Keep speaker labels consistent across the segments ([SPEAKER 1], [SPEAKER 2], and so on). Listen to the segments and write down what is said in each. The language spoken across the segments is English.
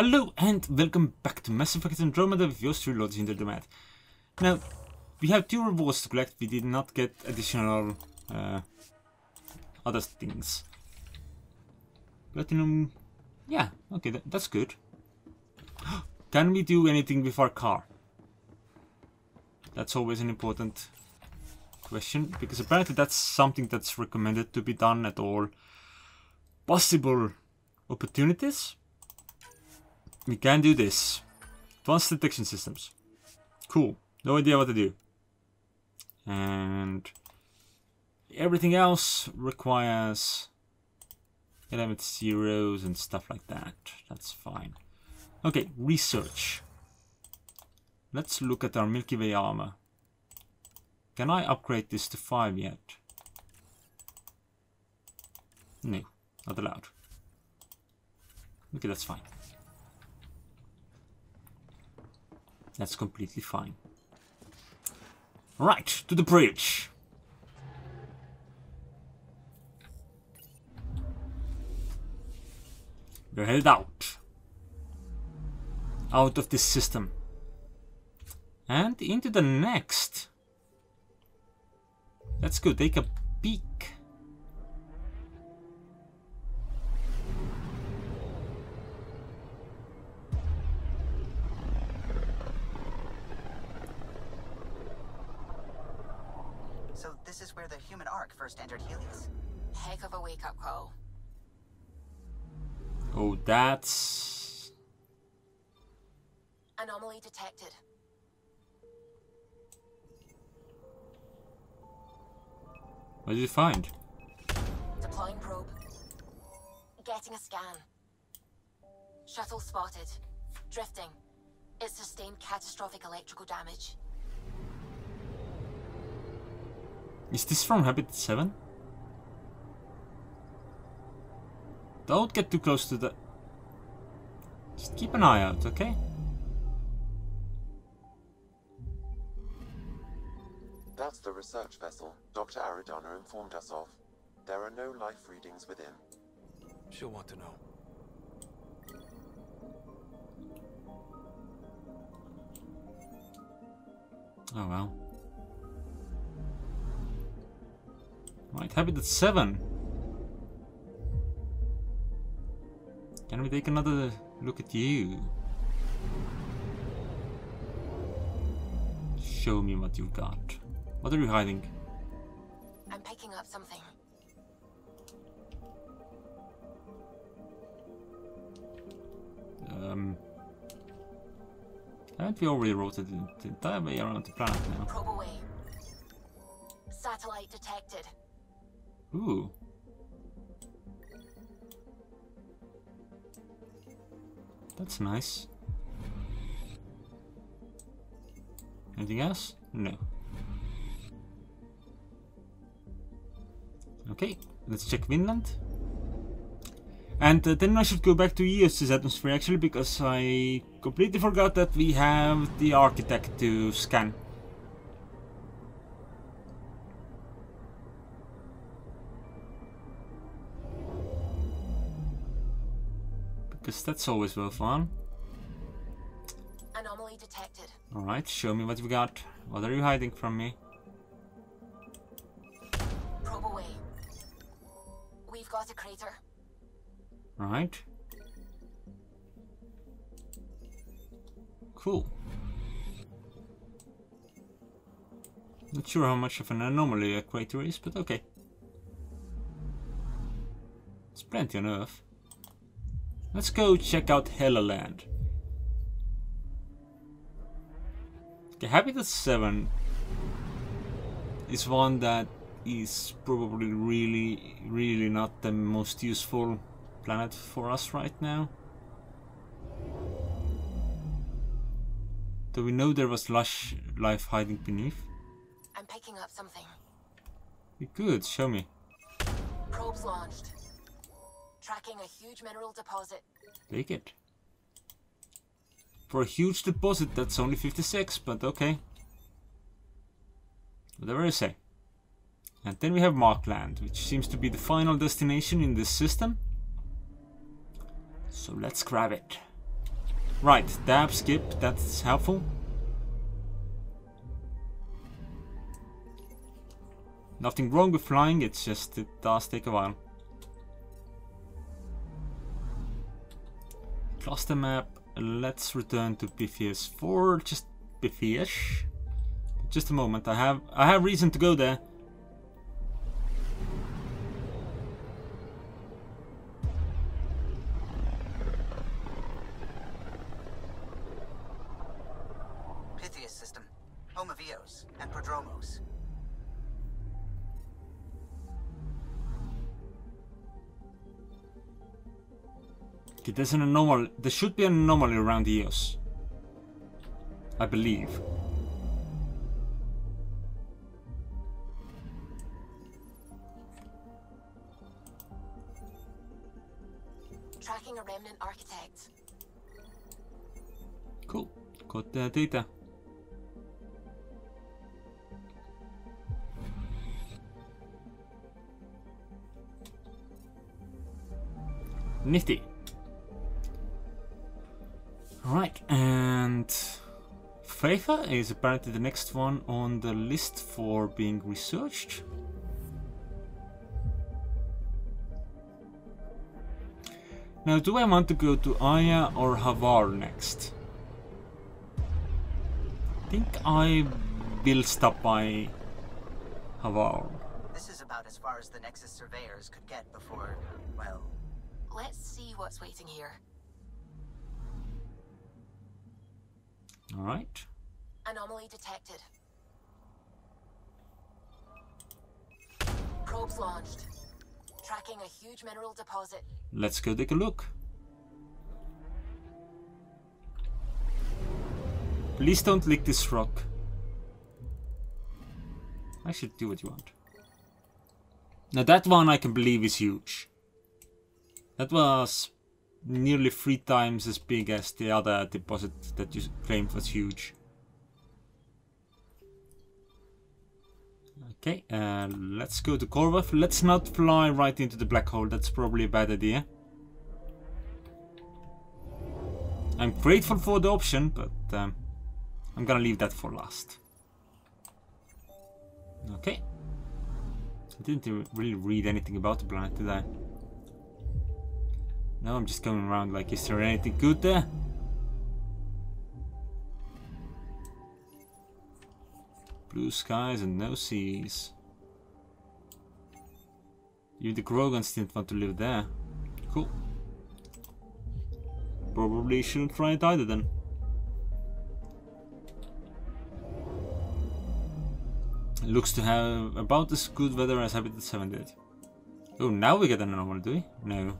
[SPEAKER 1] Hello and welcome back to Mass Effect Andromeda with your three yours truly, Lord Hinterdomat. Now, we have two rewards to collect. We did not get additional uh, other things. Platinum, yeah, okay, that, that's good. Can we do anything with our car? That's always an important question, because apparently that's something that's recommended to be done at all possible opportunities. We can do this. Advanced detection systems. Cool. No idea what to do. And everything else requires element zeros and stuff like that. That's fine. Okay, research. Let's look at our Milky Way armor. Can I upgrade this to 5 yet? No, not allowed. Okay, that's fine. That's completely fine. Right, to the bridge. We're held out. Out of this system. And into the next. That's good. go take a that's...
[SPEAKER 2] Anomaly detected.
[SPEAKER 1] What did you find?
[SPEAKER 2] Deploying probe. Getting a scan. Shuttle spotted. Drifting. It sustained catastrophic electrical damage.
[SPEAKER 1] Is this from Habitat 7? Don't get too close to the... Just keep an eye out, okay?
[SPEAKER 3] That's the research vessel Dr. Aridana informed us of. There are no life readings within.
[SPEAKER 4] She'll want to know.
[SPEAKER 1] Oh well. Right, Habitat 7. Can we take another look at you? Show me what you've got. What are you hiding?
[SPEAKER 2] I'm picking up something.
[SPEAKER 1] Um, haven't we already rotated the entire way around the planet now?
[SPEAKER 2] Probe away. Satellite detected.
[SPEAKER 1] Ooh. That's nice. Anything else? No. Okay, let's check Vinland. And uh, then I should go back to Eos's atmosphere actually because I completely forgot that we have the architect to scan. Because that's always well fun.
[SPEAKER 2] Anomaly detected.
[SPEAKER 1] Alright, show me what you got. What are you hiding from me?
[SPEAKER 2] Probe away. We've got a crater.
[SPEAKER 1] Right. Cool. Not sure how much of an anomaly a crater is, but okay. It's plenty on Earth. Let's go check out Helluland. Okay, Habitat 7 is one that is probably really, really not the most useful planet for us right now. Do we know there was lush life hiding beneath?
[SPEAKER 2] I'm picking up something.
[SPEAKER 1] Good, show me.
[SPEAKER 2] Probes launched. Tracking a huge mineral deposit.
[SPEAKER 1] Take it. For a huge deposit, that's only 56, but okay. Whatever I say. And then we have Markland, which seems to be the final destination in this system. So let's grab it. Right, dab, skip, that's helpful. Nothing wrong with flying, it's just it does take a while. Cluster map, let's return to Biphius for just Biphius. Just a moment, I have I have reason to go there. There's an anomaly. There should be an anomaly around the Eos. I believe.
[SPEAKER 2] Tracking a remnant architect.
[SPEAKER 1] Cool. Got the data. Nifty. Right, and Faitha is apparently the next one on the list for being researched. Now, do I want to go to Aya or Havarl next? I think I will stop by Havarl.
[SPEAKER 5] This is about as far as the Nexus surveyors could get before, well,
[SPEAKER 2] Let's see what's waiting here.
[SPEAKER 1] Alright.
[SPEAKER 2] Anomaly detected. Probes launched. Tracking a huge mineral deposit.
[SPEAKER 1] Let's go take a look. Please don't lick this rock. I should do what you want. Now that one I can believe is huge. That was nearly three times as big as the other deposit that you claimed was huge. Okay, uh, let's go to Korvath. Let's not fly right into the black hole. That's probably a bad idea. I'm grateful for the option, but um, I'm gonna leave that for last. Okay. I didn't really read anything about the planet, did I? No, I'm just going around like, is there anything good there? Blue skies and no seas. Even the Krogans didn't want to live there. Cool. Probably shouldn't try it either then. Looks to have about as good weather as Habitat 7 did. Oh, now we get an anomaly, do we? No.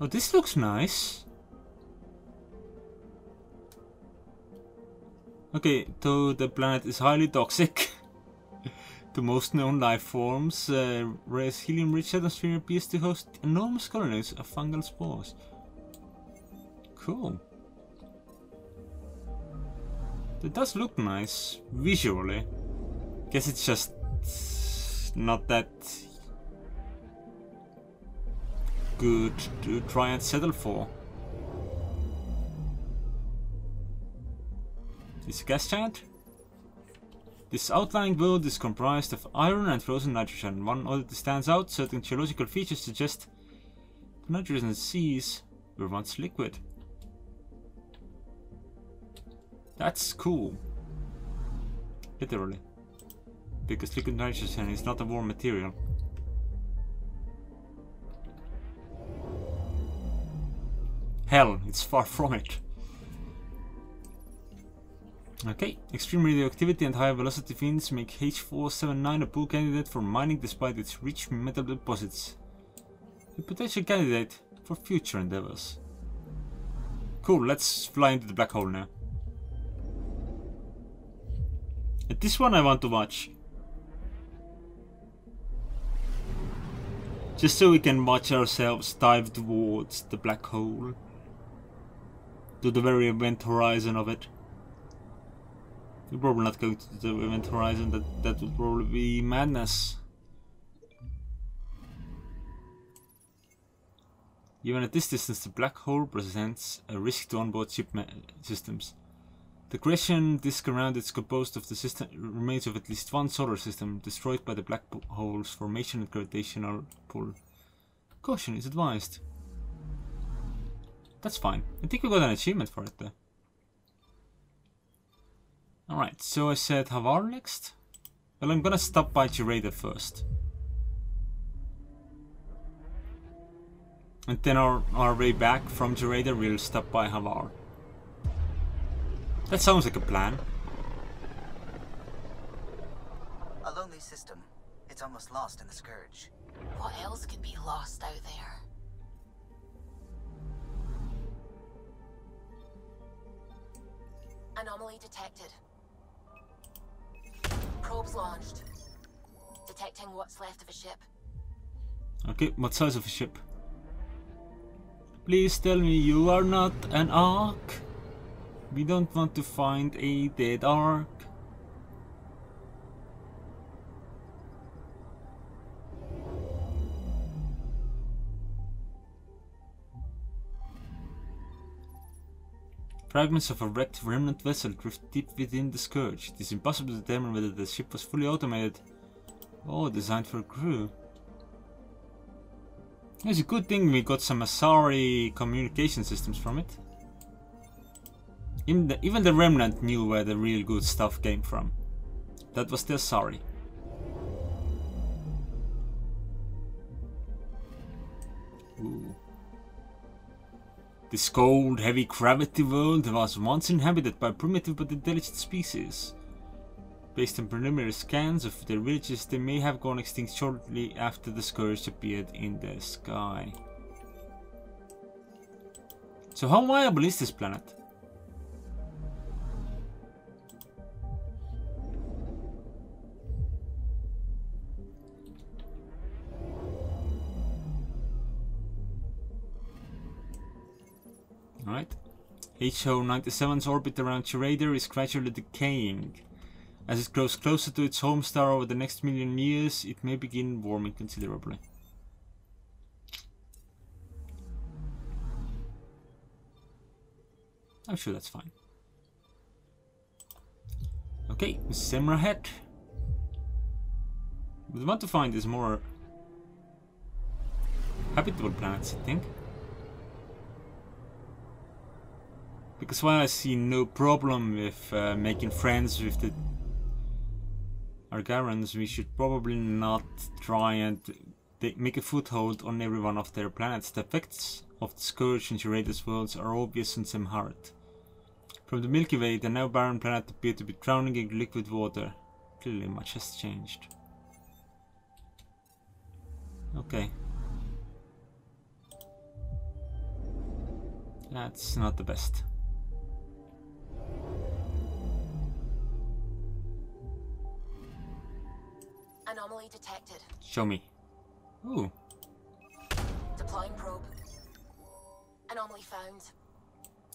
[SPEAKER 1] Oh, this looks nice. Okay, though the planet is highly toxic to most known life forms, uh, helium-rich atmosphere appears to host enormous colonies of fungal spores. Cool. That does look nice, visually. Guess it's just not that good to try and settle for. This gas giant? This outlying world is comprised of iron and frozen nitrogen. One oddity stands out, certain geological features suggest the nitrogen seas were once liquid. That's cool. Literally. Because liquid nitrogen is not a warm material. Hell, it's far from it. Okay, extreme radioactivity and high velocity fiends make H479 a poor candidate for mining despite its rich metal deposits. A potential candidate for future endeavors. Cool, let's fly into the black hole now. And this one I want to watch. Just so we can watch ourselves dive towards the black hole. To the very event horizon of it. We're probably not going to the event horizon, that, that would probably be madness. Even at this distance, the black hole presents a risk to onboard ship systems. The accretion disk around it is composed of the system remains of at least one solar system destroyed by the black hole's formation and gravitational pull. Caution is advised. That's fine. I think we got an achievement for it though. Alright, so I said Havarl next. Well, I'm gonna stop by Gerada first. And then our, our way back from Gerada, we'll stop by Havarl. That sounds like a plan.
[SPEAKER 5] A lonely system. It's almost lost in the Scourge.
[SPEAKER 2] Anomaly detected. Probes launched. Detecting what's left of a ship.
[SPEAKER 1] Okay, what size of a ship? Please tell me you are not an ark. We don't want to find a dead ark. Fragments of a wrecked remnant vessel drift deep within the Scourge. It is impossible to determine whether the ship was fully automated or designed for a crew. It's a good thing we got some Asari communication systems from it. Even the, even the Remnant knew where the real good stuff came from. That was the Asari. This cold, heavy gravity world was once inhabited by primitive but intelligent species. Based on preliminary scans of their villages, they may have gone extinct shortly after the scourge appeared in the sky. So how viable is this planet? HO97's orbit around Chirader is gradually decaying. As it grows closer to its home star over the next million years, it may begin warming considerably. I'm sure that's fine. Okay, Semra head. We want to find is more habitable planets, I think. Because while I see no problem with uh, making friends with the Angarans, we should probably not try and make a foothold on every one of their planets. The effects of the Scourge and Gerada's worlds are obvious on Semharit. From the Milky Way, the now barren planet appeared to be drowning in liquid water. Clearly much has changed. Okay. That's not the best.
[SPEAKER 2] Anomaly detected.
[SPEAKER 1] Show me. Ooh,
[SPEAKER 2] Deploying probe. Anomaly found.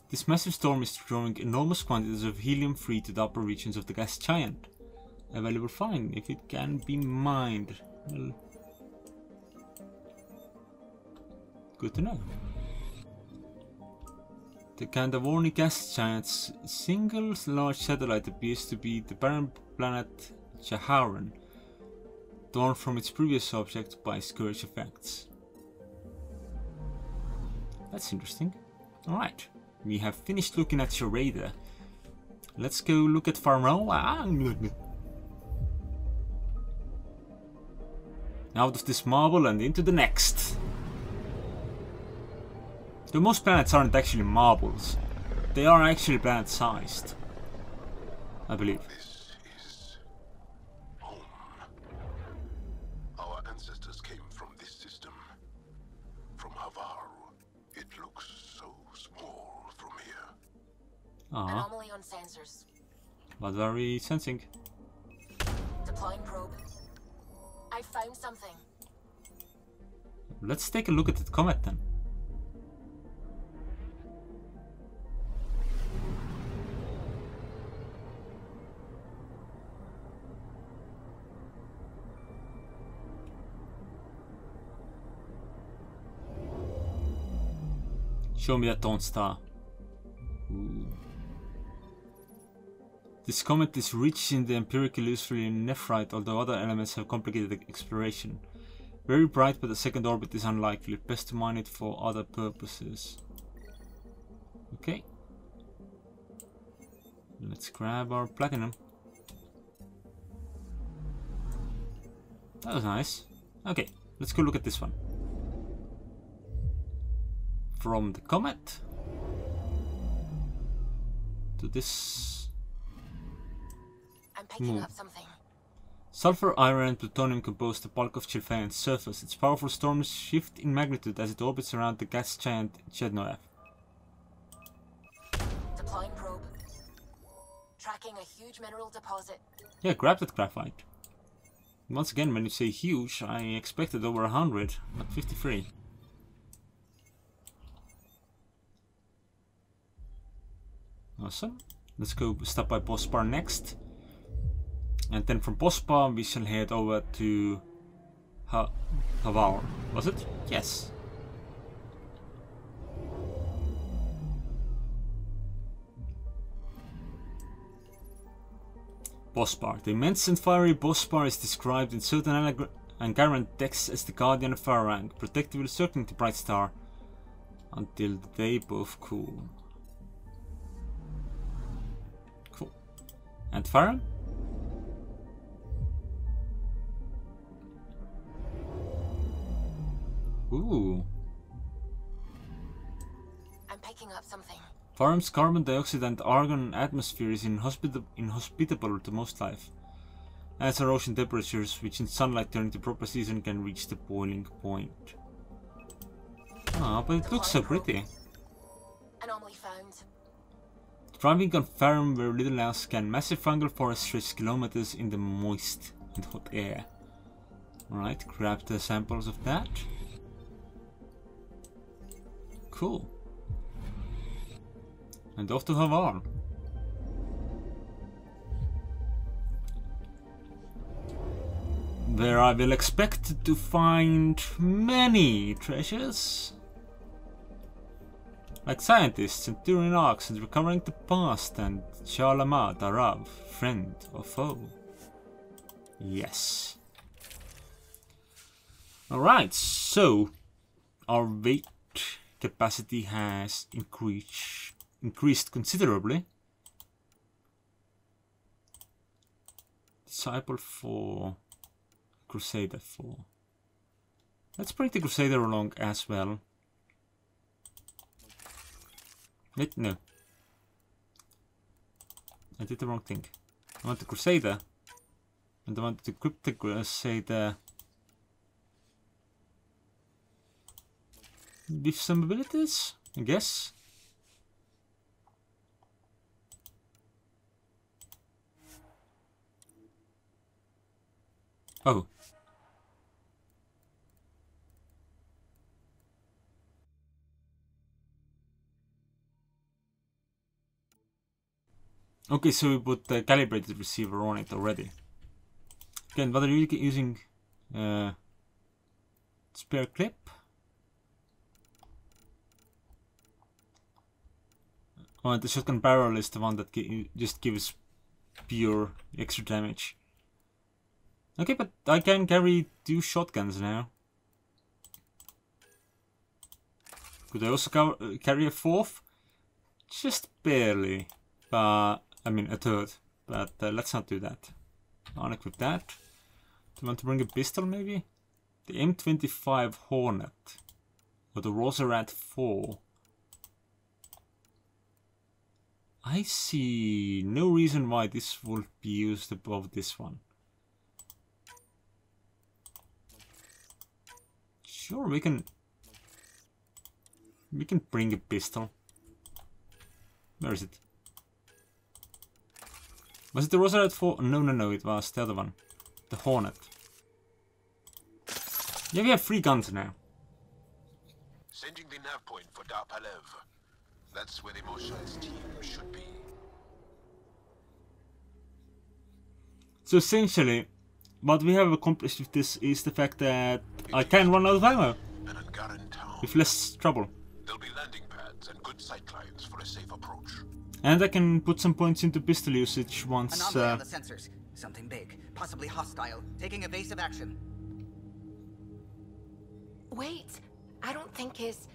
[SPEAKER 1] this massive storm is throwing enormous quantities of helium-3 to the upper regions of the gas giant. A valuable find if it can be mined. Well, good to know. The Kandavorni gas giant's single large satellite appears to be the parent planet Jaharan, torn from its previous object by scourge effects. That's interesting. Alright, we have finished looking at your radar. Let's go look at Farmoa. Ah, out of this marble and into the next. Though most planets aren't actually marbles, they are actually planet sized. I believe. Ah,
[SPEAKER 2] Anomaly on sensors.
[SPEAKER 1] what are we sensing?
[SPEAKER 2] Deploying probe. I found something.
[SPEAKER 1] Let's take a look at that comet then. Show me that Dawn Star. This comet is rich in the empirically useful nephrite, although other elements have complicated exploration. Very bright, but a second orbit is unlikely. Best to mine it for other purposes. Okay. Let's grab our platinum. That was nice. Okay, let's go look at this one. From the comet to this Move.
[SPEAKER 2] up something.
[SPEAKER 1] Sulfur, iron, and plutonium compose the bulk of Chilphaean's surface. Its powerful storms shift in magnitude as it orbits around the gas giant Chednoev.
[SPEAKER 2] Deploying probe. Tracking a huge mineral deposit.
[SPEAKER 1] Yeah, grab that graphite. Once again, when you say huge, I expected over 100, not 53. Awesome. Let's go stop by Bospar next. And then from Bospar we shall head over to ha. Was it? Yes. Bospar. The immense and fiery Bospar is described in certain Angaran texts as the guardian of Faroang, protectively circling the bright star until they both cool. Cool. And Faroang? Ooh.
[SPEAKER 2] I'm picking up something.
[SPEAKER 1] Farm's carbon dioxide and argon atmosphere is inhospita- inhospitable to most life. As are ocean temperatures, which in sunlight during the proper season can reach the boiling point. Ah, but it looks so pretty.
[SPEAKER 2] Anomaly found.
[SPEAKER 1] Driving on Farum where little else can, massive fungal forest stretches kilometers in the moist and hot air. Alright, grab the samples of that. Cool. And off to Havarl. Where I will expect to find many treasures. Like scientists and Turian arks and recovering the past and Shalama Darav, friend or foe. Yes. Alright, so are weight capacity has increased increased considerably. Disciple 4, Crusader 4. Let's bring the Crusader along as well. Wait, no. I did the wrong thing. I want the Crusader. And I want to equip the Crusader with some abilities, I guess. Oh. Okay, so we put the calibrated receiver on it already. Again, what are you using? Uh, spare clip? Oh, the shotgun barrel is the one that just gives pure extra damage. Okay, but I can carry two shotguns now. Could I also uh, carry a fourth? Just barely. But, I mean, a third. But uh, let's not do that. Unequip that. Do you want to bring a pistol, maybe? The M25 Hornet. Or the Rozerad 4. I see no reason why this would be used above this one. Sure, we can... We can bring a pistol. Where is it? Was it the Rozerad 4? No, no, no, it was the other one. The Hornet. Yeah, we have three guns now.
[SPEAKER 6] Sending the nav point for Dar Palev. That's where the Moshae's team should be.
[SPEAKER 1] So essentially, what we have accomplished with this is the fact that I can run out of ammo
[SPEAKER 6] An Angaran town.
[SPEAKER 1] with less trouble.
[SPEAKER 6] There'll be landing pads a safe approach.
[SPEAKER 1] And I can put some points into pistol usage once.
[SPEAKER 5] Anomaly
[SPEAKER 1] Uh,
[SPEAKER 5] on the sensors. Something big, possibly hostile, taking evasive action.
[SPEAKER 2] Wait, I don't think his.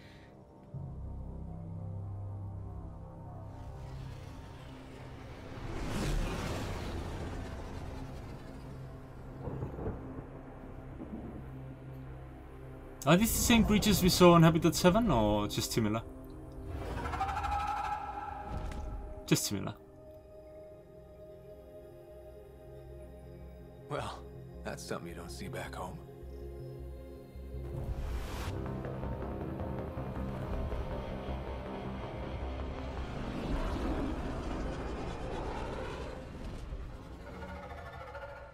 [SPEAKER 1] Are these the same creatures we saw on Habitat 7 or just similar? Just similar.
[SPEAKER 4] Well, that's something you don't see back home.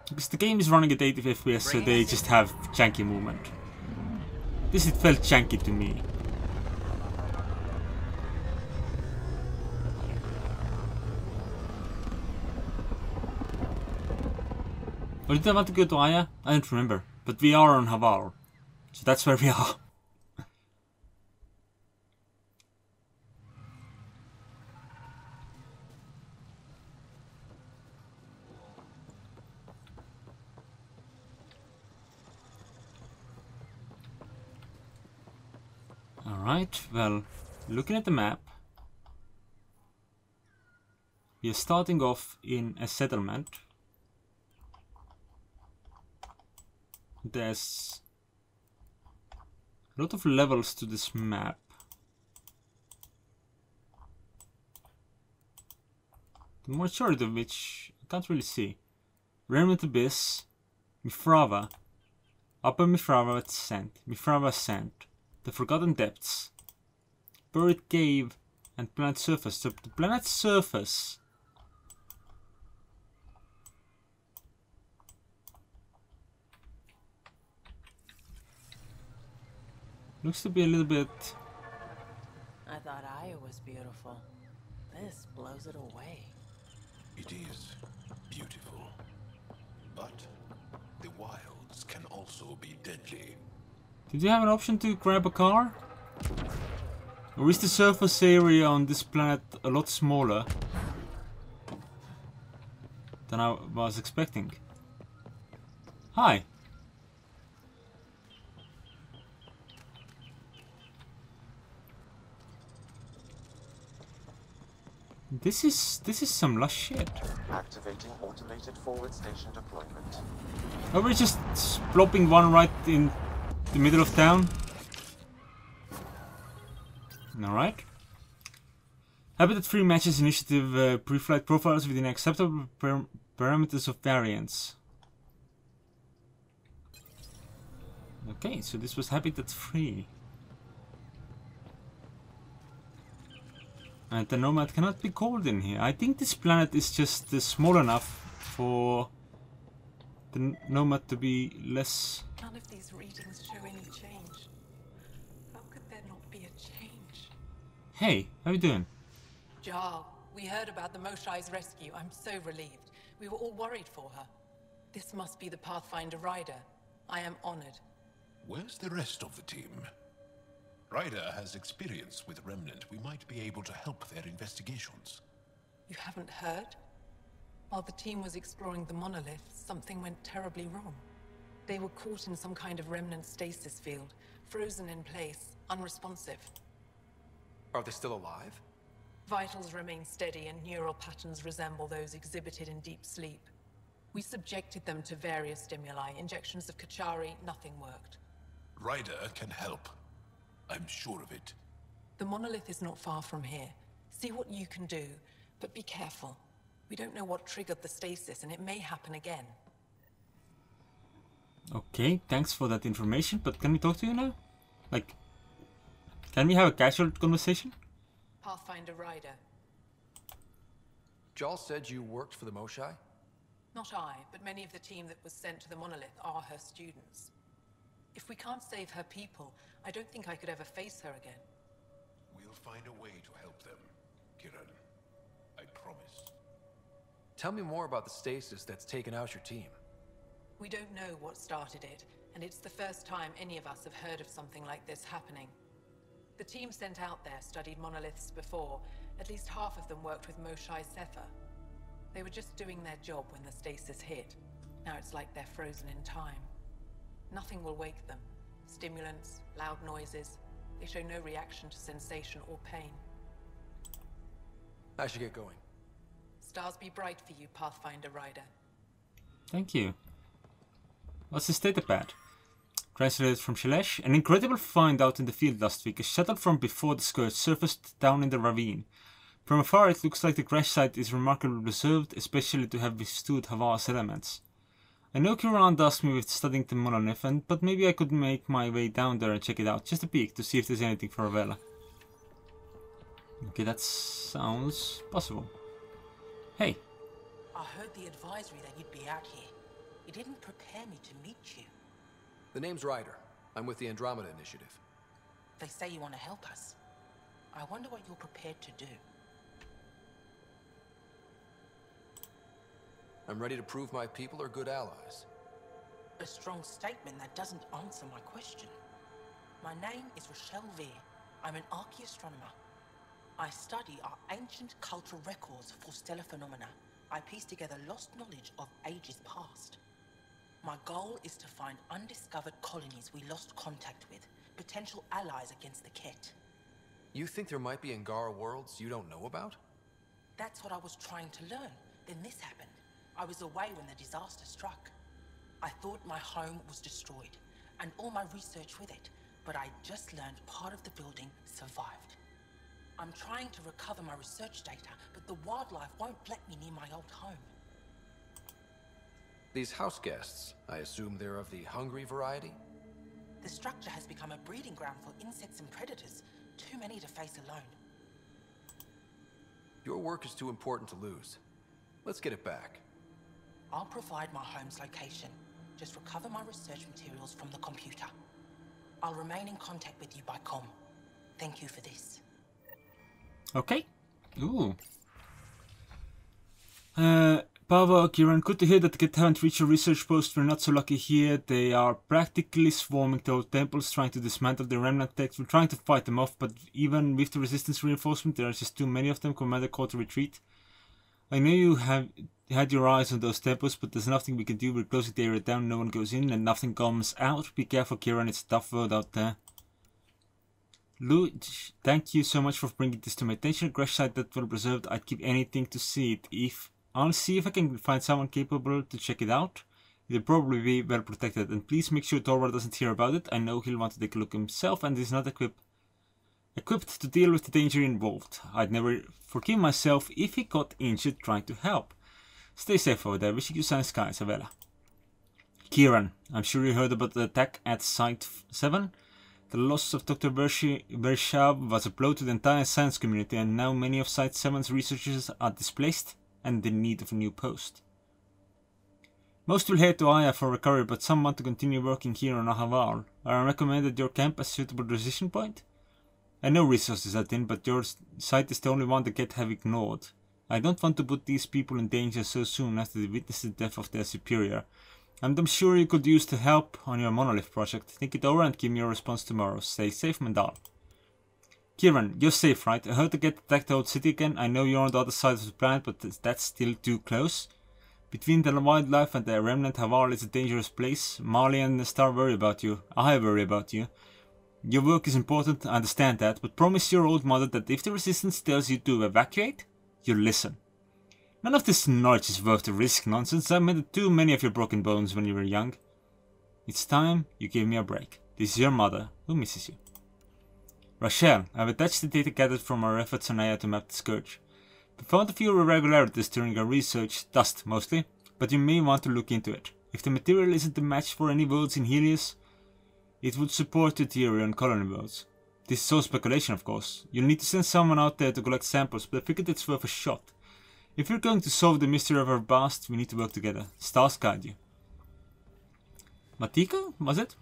[SPEAKER 1] Because the game is running at 80 FPS, so they just have janky movement. This it felt chunky to me. Or did I want to go to Aya? I don't remember. But we are on Havarl. So that's where we are. Alright, well, looking at the map, we are starting off in a settlement. There's a lot of levels to this map. The majority of which I can't really see. Remnant Abyss, Mifrava, Upper Mifrava Ascent, Mifrava Ascent, The Forgotten Depths, Buried Cave, and Planet Surface. So the planet surface looks to be a little bit
[SPEAKER 7] I thought Aya was beautiful. This blows it away.
[SPEAKER 6] It is beautiful. But the wilds can also be deadly.
[SPEAKER 1] Did you have an option to grab a car? Or is the surface area on this planet a lot smaller than I was expecting? Hi. This is this is some lush shit.
[SPEAKER 3] Activating automated forward station deployment.
[SPEAKER 1] Oh, Are we just plopping one right in the middle of town? Alright. Habitat Free matches initiative uh, pre-flight profiles within acceptable parameters of variance. Okay, so this was Habitat Free. And the Nomad cannot be called in here. I think this planet is just uh, small enough for the Nomad to be less
[SPEAKER 7] None of these readings show any change. How could there not be a change?
[SPEAKER 1] Hey, how you doing?
[SPEAKER 7] Jaal, we heard about the Moshae's rescue. I'm so relieved. We were all worried for her. This must be the Pathfinder Ryder. I am honored.
[SPEAKER 6] Where's the rest of the team? Ryder has experience with Remnant. We might be able to help their investigations.
[SPEAKER 7] You haven't heard? While the team was exploring the monolith, something went terribly wrong. They were caught in some kind of remnant stasis field, frozen in place, unresponsive.
[SPEAKER 4] Are they still alive?
[SPEAKER 7] Vitals remain steady and neural patterns resemble those exhibited in deep sleep. We subjected them to various stimuli, injections of Kachari, nothing worked.
[SPEAKER 6] Ryder can help. I'm sure of it.
[SPEAKER 7] The monolith is not far from here. See what you can do, but be careful. We don't know what triggered the stasis, and it may happen again.
[SPEAKER 1] Okay, thanks for that information, but can we talk to you now? Like, can we have a casual conversation?
[SPEAKER 7] Pathfinder Ryder.
[SPEAKER 4] Jaal said you worked for the Moshae?
[SPEAKER 7] Not I, but many of the team that was sent to the monolith are her students. If we can't save her people, I don't think I could ever face her again.
[SPEAKER 6] We'll find a way to help them, Kiran.
[SPEAKER 4] Tell me more about the stasis that's taken out your team.
[SPEAKER 7] We don't know what started it, and it's the first time any of us have heard of something like this happening. The team sent out there studied monoliths before, At least half of them worked with Moshae Sjefa. They were just doing their job when the stasis hit. Now it's like they're frozen in time. Nothing will wake them. Stimulants, loud noises. They show no reaction to sensation or pain.
[SPEAKER 4] I should get going.
[SPEAKER 7] Stars be bright for you, Pathfinder Ryder.
[SPEAKER 1] Thank you. What's the data pad? Translated from Shalesh. An incredible find out in the field last week. A shuttle from before the scourge surfaced down in the ravine. From afar, it looks like the crash site is remarkably preserved, especially to have withstood Havarl's elements. I know Kiran asked me with studying the monolith, but maybe I could make my way down there and check it out, just a peek, to see if there's anything for Avella. Okay, that sounds possible. Hey,
[SPEAKER 8] I heard the advisory that you'd be out here. It didn't prepare me to meet you.
[SPEAKER 4] The name's Ryder. I'm with the Andromeda Initiative.
[SPEAKER 8] They say you want to help us. I wonder what you're prepared to do.
[SPEAKER 4] I'm ready to prove my people are good allies.
[SPEAKER 8] A strong statement that doesn't answer my question. My name is Rochelle Veer. I'm an archaeoastronomer. I study our ancient cultural records for stellar phenomena. I piece together lost knowledge of ages past. My goal is to find undiscovered colonies we lost contact with, potential allies against the kett.
[SPEAKER 4] You think there might be Angara worlds you don't know about?
[SPEAKER 8] That's what I was trying to learn. Then this happened. I was away when the disaster struck. I thought my home was destroyed, and all my research with it, but I just learned part of the building survived. I'm trying to recover my research data, but the wildlife won't let me near my old home.
[SPEAKER 4] These house guests, I assume they're of the hungry variety?
[SPEAKER 8] The structure has become a breeding ground for insects and predators, too many to face alone.
[SPEAKER 4] Your work is too important to lose. Let's get it back.
[SPEAKER 8] I'll provide my home's location. Just recover my research materials from the computer. I'll remain in contact with you by com. Thank you for this.
[SPEAKER 1] Okay. Ooh. Uh, Pava, Kiran, good to hear that the haven't reached your research post. We're not so lucky here. They are practically swarming the old temples, trying to dismantle the remnant techs. We're trying to fight them off, but even with the resistance reinforcement, there are just too many of them. Commander called to retreat. I know you have had your eyes on those temples, but there's nothing we can do. We're closing the area down, no one goes in, and nothing comes out. Be careful, Kiran, it's a tough world out there. Lou, thank you so much for bringing this to my attention. Crash site that well preserved. I'd give anything to see it. If I'll see if I can find someone capable to check it out. It'll probably be well protected. And please make sure Torvald doesn't hear about it. I know he'll want to take a look himself and is not equipped equipped to deal with the danger involved. I'd never forgive myself if he got injured trying to help. Stay safe over there. Wishing you sunny skies, Avella. Kieran, I'm sure you heard about the attack at Site 7. The loss of Dr. Vershav was a blow to the entire science community, and now many of Site 7's researchers are displaced and in need of a new post. Most will head to Aya for recovery, but some want to continue working here on Ahavar. I recommended your camp as a suitable decision point. I know resources are thin, but your site is the only one that get have ignored. I don't want to put these people in danger so soon after they witness the death of their superior. And I'm sure you could use the help on your monolith project. Think it over and give me your response tomorrow. Stay safe, Mandal. Kieran, you're safe, right? I heard to get attacked the old city again. I know you're on the other side of the planet, but that's still too close. Between the wildlife and the remnant, Havarl is a dangerous place. Marley and the Star worry about you. I worry about you. Your work is important, I understand that, but promise your old mother that if the resistance tells you to evacuate, you'll listen. None of this knowledge is worth the risk nonsense. I made too many of your broken bones when you were young. It's time you gave me a break. This is your mother, who misses you. Rochelle, I've attached the data gathered from our efforts on Aya to map the Scourge. We found a few irregularities during our research, dust mostly, but you may want to look into it. If the material isn't a match for any worlds in Heleus, it would support the theory on colony worlds. This is all speculation, of course. You'll need to send someone out there to collect samples, but I figured it's worth a shot. If you're going to solve the mystery of our past, we need to work together. Stars guide you. Matika, was it?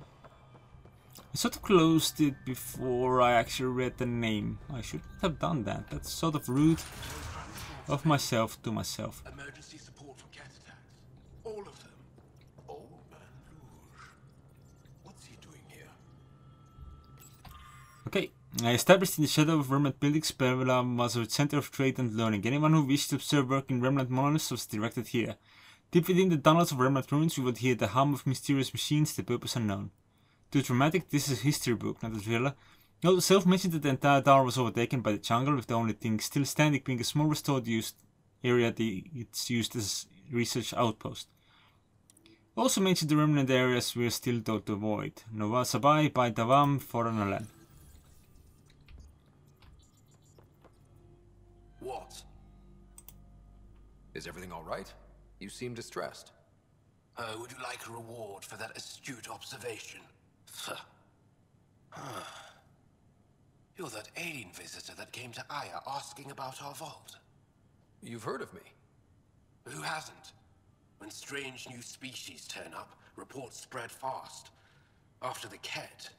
[SPEAKER 1] I sort of closed it before I actually read the name. I shouldn't have done that. That's sort of rude of myself to myself.
[SPEAKER 6] Emergency support for cat attacks. All of them. Old man Luge. What's he doing here?
[SPEAKER 1] Okay, Uh, Established in the shadow of Remnant buildings, Perla was a center of trade and learning. Anyone who wished to observe work in Remnant monoliths was directed here. Deep within the tunnels of Remnant ruins, we would hear the hum of mysterious machines, the purpose unknown. Too dramatic, this is a history book, not a thriller. Note self mentioned that the entire tower was overtaken by the jungle, with the only thing still standing being a small restored used area the, it's used as research outpost. Also mentioned the remnant areas we are still told to avoid. Nova Sabai, Bai Davam, Foranalan.
[SPEAKER 4] What? Is everything all right? You seem distressed.
[SPEAKER 6] Uh, would you like a reward for that astute observation? Huh. Ah. You're that alien visitor that came to Aya asking about our vault.
[SPEAKER 4] You've heard of me.
[SPEAKER 6] Who hasn't? When strange new species turn up, reports spread fast. After the kett,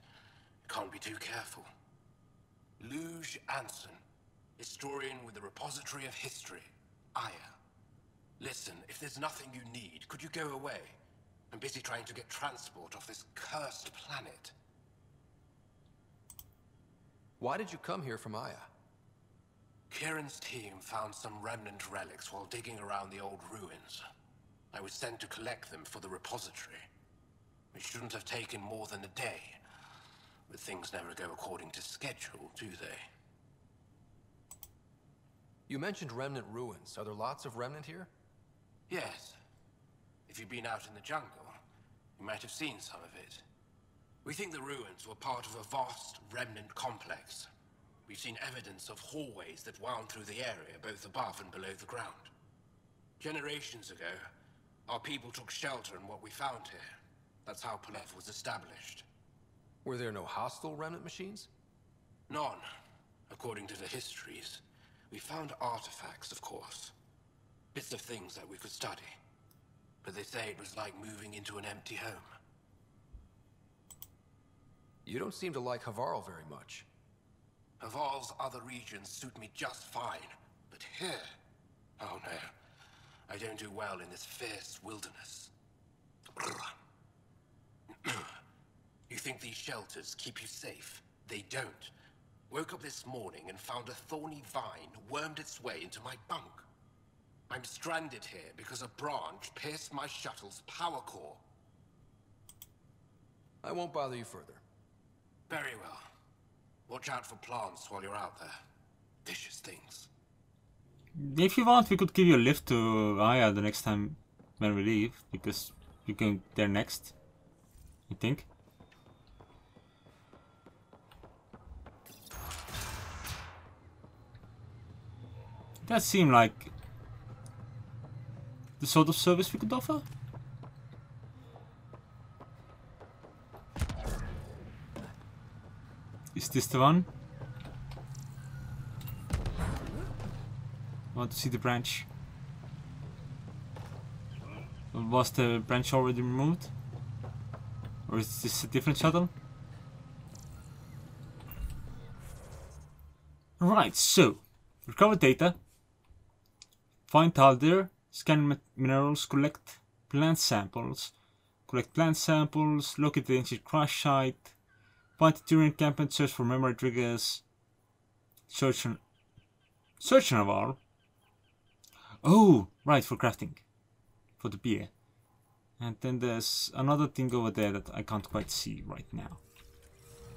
[SPEAKER 6] can't be too careful. Luge Anson, historian with the Repository of History, Aya. Listen, if there's nothing you need, could you go away? I'm busy trying to get transport off this cursed planet.
[SPEAKER 4] Why did you come here from Aya?
[SPEAKER 6] Kieran's team found some remnant relics while digging around the old ruins. I was sent to collect them for the repository. It shouldn't have taken more than a day. But things never go according to schedule, do they?
[SPEAKER 4] You mentioned remnant ruins. Are there lots of remnant here?
[SPEAKER 6] Yes. If you've been out in the jungle, you might have seen some of it. We think the ruins were part of a vast remnant complex. We've seen evidence of hallways that wound through the area, both above and below the ground. Generations ago, our people took shelter in what we found here. That's how Palev was established.
[SPEAKER 4] Were there no hostile remnant machines?
[SPEAKER 6] None, according to the histories. We found artifacts, of course. Bits of things that we could study. But they say it was like moving into an empty home.
[SPEAKER 4] You don't seem to like Havarl very much.
[SPEAKER 6] Havarl's other regions suit me just fine. But here... Oh no. I don't do well in this fierce wilderness. you think these shelters keep you safe? They don't. Woke up this morning and found a thorny vine wormed its way into my bunk. I'm stranded here because a branch pierced my shuttle's power core.
[SPEAKER 4] I won't bother you further.
[SPEAKER 6] Very well. Watch out for plants while you're out there. Vicious things.
[SPEAKER 1] If you want, we could give you a lift to Aya the next time when we leave, because you can there next. I think. That seemed like the sort of service we could offer. Is this the one? Want to see the branch? Was the branch already removed? Or is this a different shuttle? Right, so recover data, find Taldir, scan minerals, collect plant samples, collect plant samples, locate the ancient crash site, find the camp and search for memory triggers, search on search on Havarl. Oh, right, for crafting. For the beer. And then there's another thing over there that I can't quite see right now.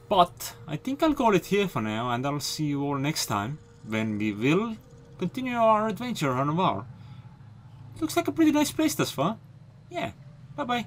[SPEAKER 1] But I think I'll call it here for now, and I'll see you all next time, when we will continue our adventure on Havarl. Looks like a pretty nice place thus far. Yeah, bye bye.